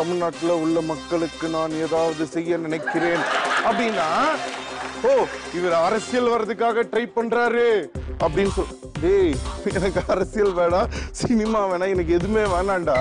தமிழ்நாட்டுல உள்ள மக்களுக்கு நான் ஏதாவது செய்ய நினைக்கிறேன். அப்படின்னா ஓ இவர் அரசியல் வர்றதுக்காக ட்ரை பண்றாரு. அப்படின்னு சொல் டேய் எனக்கு அரசியல் வேணாம் சினிமா வேணாம் எனக்கு எதுவுமே வேணாண்டா